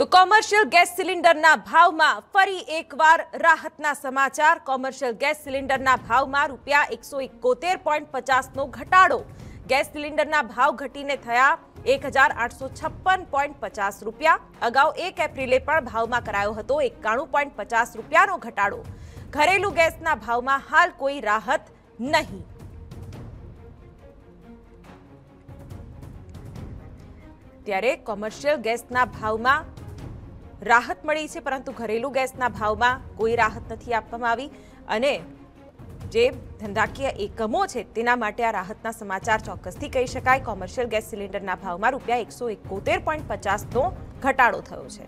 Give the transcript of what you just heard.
તો commercial gas સિલિન્ડરના ભાવમાં ફરી એકવાર રાહતના સમાચાર. કોમર્શિયલ ગેસ સિલિન્ડરના ભાવમાં રૂપિયા એકસો એકોતેર પોઈન્ટ પચાસનો ઘટાડો. ગેસ સિલિન્ડરના ભાવ ઘટીને થયા એક હજાર આઠસો છપ્પન પોઈન્ટ પચાસ રૂપિયા. અગાઉ એક એપ્રિલે પણ ભાવમાં કરાયો હતો એકાણું પોઈન્ટ પચાસ રૂપિયાનો ઘટાડો. ઘરેલું ગેસના ભાવમાં હાલ કોઈ રાહત નહીં. ત્યારે કોમર્શિયલ ગેસના ભાવમાં રાહત મળી છે, પરંતુ ઘરેલું ગેસના ભાવમાં કોઈ રાહત નથી આપવામાં આવી અને જે ધંધાકીય એકમો છે, તેના માટે આ રાહતના સમાચાર ચોક્કસથી કહી શકાય. કોમર્શિયલ ગેસ સિલિન્ડરના ભાવમાં રૂપિયા એકસો એકોતેર પોઈન્ટ પચાસનો ઘટાડો થયો છે.